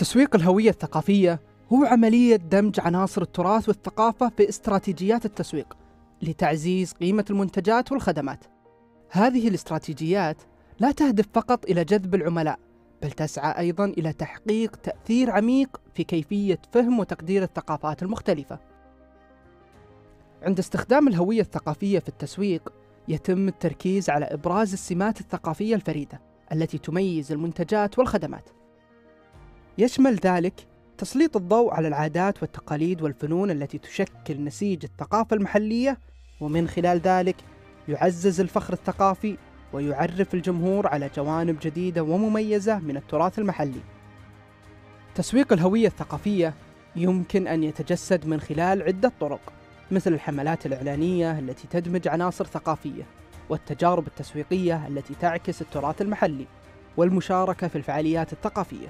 تسويق الهوية الثقافية هو عملية دمج عناصر التراث والثقافة في استراتيجيات التسويق لتعزيز قيمة المنتجات والخدمات. هذه الاستراتيجيات لا تهدف فقط إلى جذب العملاء، بل تسعى أيضا إلى تحقيق تأثير عميق في كيفية فهم وتقدير الثقافات المختلفة. عند استخدام الهوية الثقافية في التسويق، يتم التركيز على إبراز السمات الثقافية الفريدة التي تميز المنتجات والخدمات. يشمل ذلك تسليط الضوء على العادات والتقاليد والفنون التي تشكل نسيج الثقافة المحلية ومن خلال ذلك يعزز الفخر الثقافي ويعرف الجمهور على جوانب جديدة ومميزة من التراث المحلي. تسويق الهوية الثقافية يمكن أن يتجسد من خلال عدة طرق مثل الحملات الإعلانية التي تدمج عناصر ثقافية والتجارب التسويقية التي تعكس التراث المحلي والمشاركة في الفعاليات الثقافية.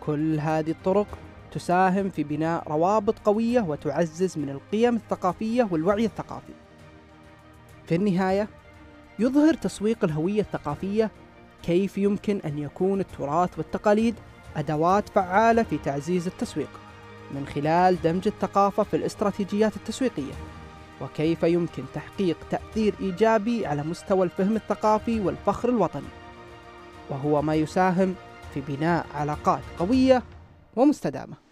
كل هذه الطرق تساهم في بناء روابط قوية وتعزز من القيم الثقافية والوعي الثقافي. في النهاية، يظهر تسويق الهوية الثقافية كيف يمكن أن يكون التراث والتقاليد أدوات فعالة في تعزيز التسويق من خلال دمج الثقافة في الاستراتيجيات التسويقية، وكيف يمكن تحقيق تأثير إيجابي على مستوى الفهم الثقافي والفخر الوطني، وهو ما يساهم في بناء علاقات قوية ومستدامة.